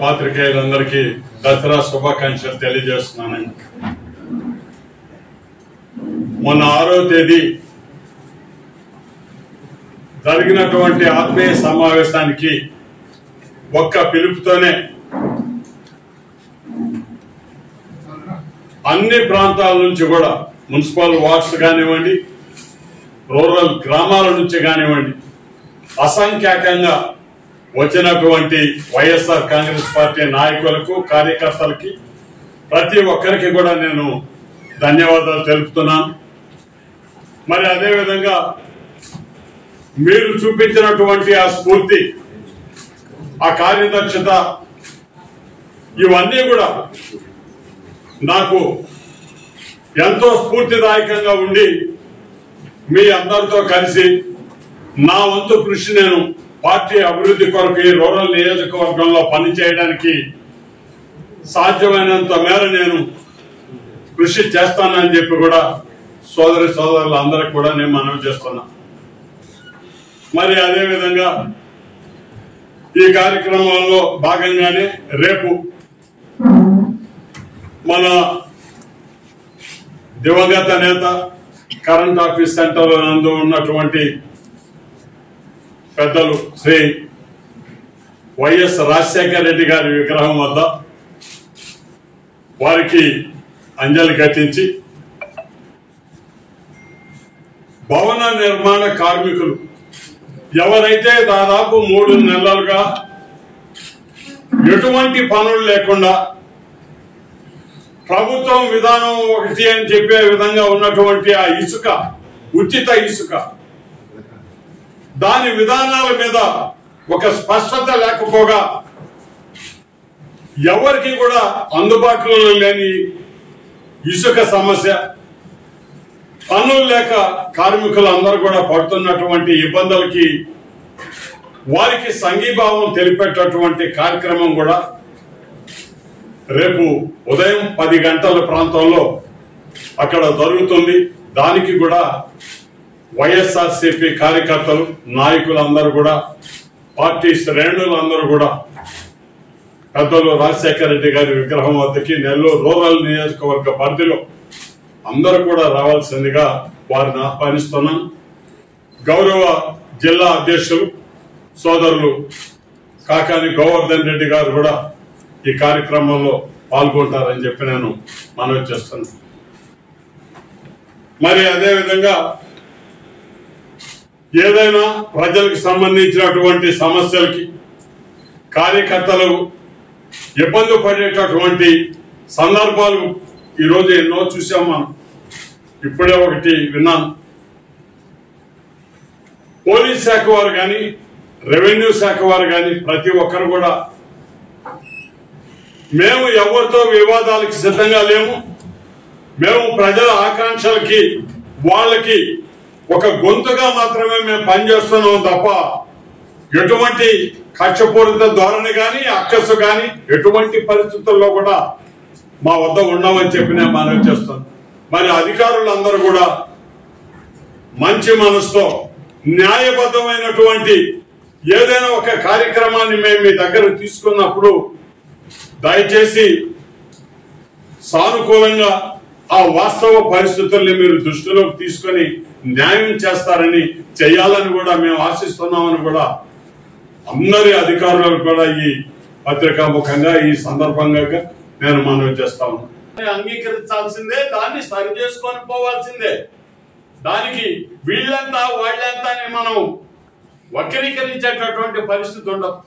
పాత్రికేయులందరికీ దసరా శుభాకాంక్షలు తెలియజేస్తున్నాను. మొన్న ఆరో తేదీ జరిగినటువంటి ఆత్మీయ సమావేశానికి ఒక్క పిలుపుతోనే అన్ని ప్రాంతాల నుంచి కూడా మున్సిపల్ వార్డ్స్ కానివ్వండి రూరల్ గ్రామాల నుంచి కానివ్వండి అసంఖ్యాకంగా వచ్చినటువంటి వైఎస్ఆర్ కాంగ్రెస్ పార్టీ నాయకులకు కార్యకర్తలకి ప్రతి ఒక్కరికి కూడా నేను ధన్యవాదాలు తెలుపుతున్నాను. మరి అదేవిధంగా మీరు చూపించినటువంటి ఆ స్ఫూర్తి ఆ కార్యదక్షత ఇవన్నీ కూడా నాకు ఎంతో స్ఫూర్తిదాయకంగా ఉండి మీ అందరితో కలిసి నా వంతు కృషి నేను పార్టీ అభివృద్ధి కొరకు ఈ రూరల్ నియోజకవర్గంలో పనిచేయడానికి సాధ్యమైనంత మేర నేను కృషి చేస్తానని చెప్పి కూడా సోదరి సోదరులు అందరికి కూడా నేను మనవి చేస్తున్నా. మరి అదేవిధంగా ఈ కార్యక్రమంలో భాగంగానే రేపు మన దివంగత నేత కరెంట్ ఆఫీస్ సెంటర్ నందు ఉన్నటువంటి పెద్దలు శ్రీ వైఎస్ రాజశేఖర రెడ్డి గారి విగ్రహం వద్ద వారికి అంజలి ఘటించి భవన నిర్మాణ కార్మికులు ఎవరైతే దాదాపు మూడు నెలలుగా ఎటువంటి పనులు లేకుండా ప్రభుత్వం విధానం ఒకటి అని చెప్పే విధంగా ఉన్నటువంటి ఆ ఇసుక ఉచిత ఇసుక. దాని విధానాల మీద ఒక స్పష్టత లేకపోగా ఎవరికి కూడా అందుబాటులో లేని ఇసుక సమస్య పనులు లేక కార్మికులు అందరూ కూడా పడుతున్నటువంటి ఇబ్బందులకి వారికి సంఘీభావం తెలిపేటటువంటి కార్యక్రమం కూడా రేపు ఉదయం పది గంటల ప్రాంతంలో అక్కడ జరుగుతుంది. దానికి కూడా వైఎస్ఆర్సిపి కార్యకర్తలు నాయకులందరూ కూడా పార్టీ శ్రేణులందరూ కూడా పెద్దలు రాజశేఖర రెడ్డి గారి విగ్రహం వద్దకి నెల్లూరు రూరల్ నియోజకవర్గ పరిధిలో అందరూ కూడా రావాల్సిందిగా వారిని ఆహ్వానిస్తున్నాను గౌరవ జిల్లా అధ్యక్షులు సోదరులు కాకాని గోవర్ధన్ రెడ్డి గారు కూడా ఈ కార్యక్రమంలో పాల్గొంటారని చెప్పి నేను మనవి చేస్తున్నాను మరి అదే విధంగా ఏదైనా ప్రజలకు సంబంధించినటువంటి సమస్యలకి కార్యకర్తలు ఇబ్బంది పడేటటువంటి సందర్భాలు ఈరోజు ఎన్నో చూసాం మనం. ఇప్పుడే ఒకటి విన్నాను. పోలీస్ శాఖ వారు కానీ రెవెన్యూ శాఖ వారు కానీ ప్రతి ఒక్కరు కూడా మేము ఎవరితో వివాదాలకు సిద్ధంగా లేము. మేము ప్రజల ఆకాంక్షలకి వాళ్ళకి ఒక గొంతుగా మాత్రమే మేము పనిచేస్తున్నాం తప్ప ఎటువంటి కక్షపూరిత ధోరణి కానీ అక్కసు కానీ ఎటువంటి పరిస్థితుల్లో కూడా మా వద్ద ఉండమని చెప్పి నేను మనవి చేస్తాను. మరి అధికారులందరూ కూడా మంచి మనసుతో న్యాయబద్ధమైనటువంటి ఏదైనా ఒక కార్యక్రమాన్ని మేము మీ దగ్గర తీసుకున్నప్పుడు దయచేసి సానుకూలంగా ఆ వాస్తవ పరిస్థితుల్ని మీరు దృష్టిలోకి తీసుకొని న్యాయం చేస్తారని చేయాలని కూడా మేము ఆశిస్తున్నామని కూడా అందరి అధికారులకు కూడా ఈ పత్రికా ముఖంగా ఈ సందర్భంగా నేను మనవి చేస్తా ఉన్నాను అంగీకరించాల్సిందే దాన్ని సరి చేసుకొని పోవాల్సిందే. దానికి వీళ్ళంతా వాళ్ళంతా అని మనం వక్రీకరించేటటువంటి పరిస్థితి ఉండదు.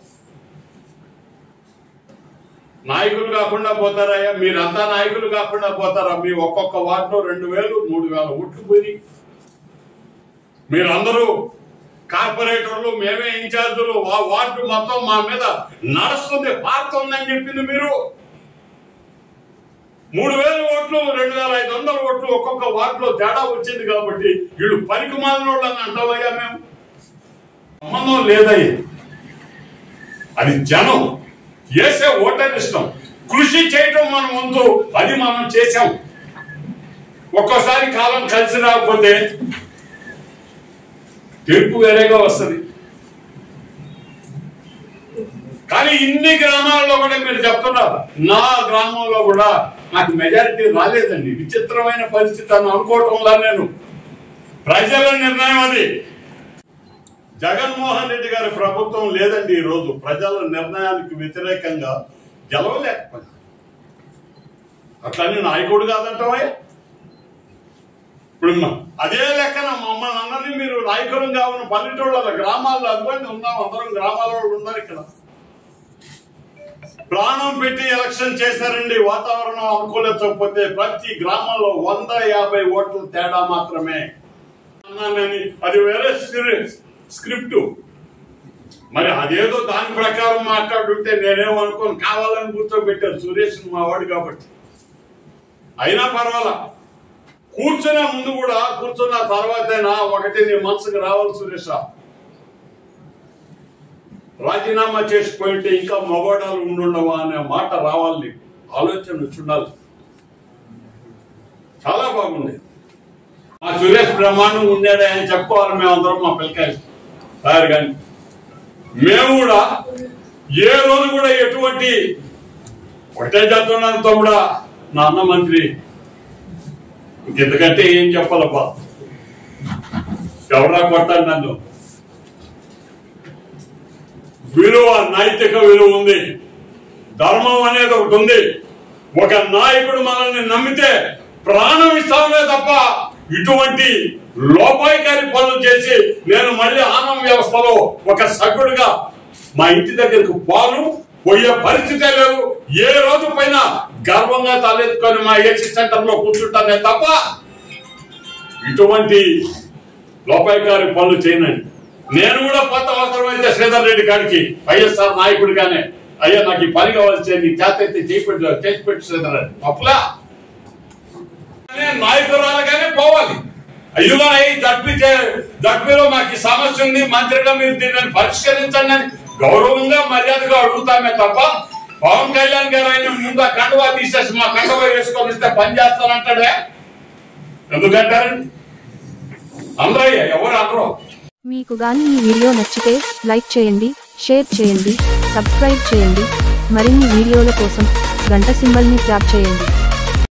నాయకులు కాకుండా పోతారయ్యా. మీరంతా నాయకులు కాకుండా పోతారా? మీ ఒక్కొక్క వార్డులో రెండు వేలు మూడు వేల ఓట్లు పోయి మీరందరూ కార్పొరేటర్లు మేమే ఇన్ఛార్జులు. ఆ వార్డు మొత్తం మా మీద నడుస్తుంది పారుతుందని చెప్పింది మీరు. మూడు వేల ఓట్లు రెండు వేల ఐదు వందల ఓట్లు ఒక్కొక్క వార్డులో తేడా వచ్చింది కాబట్టి వీళ్ళు పనికి మాలిన అని అంటామయ్యా మేము. సంబంధం లేదయ్యి. అది జనం. చేసే ఓటర్ ఇష్టం. కృషి చేయటం మన వంతు అది మనం చేసాం ఒక్కోసారి కాలం కలిసి రాకపోతే తీర్పు వేరేగా వస్తుంది. కానీ ఇన్ని గ్రామాల్లో కూడా మీరు చెప్తున్నారు. నా గ్రామంలో కూడా నాకు మెజారిటీ రాలేదండి. విచిత్రమైన పరిస్థితి అని అనుకోవటంలా నేను ప్రజల నిర్ణయం అది. జగన్మోహన్ రెడ్డి గారి ప్రభుత్వం లేదండి ఈ రోజు ప్రజల నిర్ణయానికి వ్యతిరేకంగా గెలవలేకపోయింది అట్లని నాయకుడు కాదంటావా? ఇప్పుడు అదే లెక్కన మమ్మల్ని అందరినీ మీరు నాయకులం కావున పల్లెటూళ్ళ గ్రామాల్లో అందుబాటు ఉన్నాం అందరం గ్రామాల్లో ఉన్నారు ఇక్కడ. ప్రాణం పెట్టి ఎలక్షన్ చేశారండి వాతావరణం అనుకూలించకపోతే ప్రతి గ్రామంలో వంద యాభై ఓట్ల తేడా మాత్రమే. అన్నానని అది వేరే సీరియస్ స్క్రిప్ట్. మరి అదేదో దాని ప్రకారం మాట్లాడుంటే నేనేమనుకోను కావాలని కూర్చోబెట్టారు సురేష్ మావాడు కాబట్టి. అయినా పర్వాలా? కూర్చున్న ముందు కూడా కూర్చున్న తర్వాతైనా ఒకటి నీ మనసుకు రావాలి సురేష. రాజీనామా చేసిపోయింటే ఇంకా మగోడాలు ఉండుండవా అనే మాట రావాలి నీకు. ఆలోచన వచ్చి ఉండాలి చాలా బాగుంది. మా సురేష్ బ్రహ్మాండం ఉండేదే అని చెప్పుకోవాలి మేమందరం మా పిల్లకాయలు తయారు కానీ మేము కూడా ఏ రోజు కూడా ఎటువంటి ఒకటే చేస్తున్నాను తమ్ముడా నా అన్న మంత్రి. ఇంకెందుకంటే ఏం చెప్పాలబ్బా? ఎవరా కొట్టాను నన్ను? విలువ నైతిక విలువ ఉంది. ధర్మం అనేది ఒకటి ఉంది. ఒక నాయకుడు మనల్ని నమ్మితే ప్రాణం ఇస్తామే తప్ప ఇటువంటి లోపాయికారి పనులు చేసి నేను మళ్ళీ ఆనం వ్యవస్థలో ఒక సభ్యుడిగా మా ఇంటి దగ్గరకు పోను. పోయే పరిస్థితే లేదు. ఏ రోజు పైన గర్వంగా తలెత్తుకొని మా ఏసీ సెంటర్లో కూర్చుంటానే తప్ప ఇటువంటి లోపాయికారి పనులు చేయనండి. నేను కూడా కొత్త అవసరమైతే శ్రీధర్ రెడ్డి గారికి వైఎస్ఆర్ నాయకుడిగానే. అయ్యా నాకు ఈ పని కావాల్సి నీ చేత అయితే చేసి చేసి పెట్టి శ్రీధర్ రెడ్డి. తప్పులా? కానీ అయ్యో జడ్పీ జడ్పీలో మాకు ఈ సమస్య ఉంది మంత్రిగా మీరు దీన్ని పరిష్కరించండి అని గౌరవంగా మర్యాదగా అడుగుతామే తప్ప పవన్ కళ్యాణ్ గారు ఆయన ముందు ఆ కండువా తీసేసి మా కండువా వేసుకొని ఇస్తే పని చేస్తానంటాడే? ఎందుకంటారండి అందరయ్య ఎవరు అనరు మీకు గాని ఈ వీడియో నచ్చితే లైక్ చేయండి షేర్ చేయండి సబ్స్క్రైబ్ చేయండి మరిన్ని వీడియోల కోసం గంట సింబల్ని ట్యాప్ చేయండి.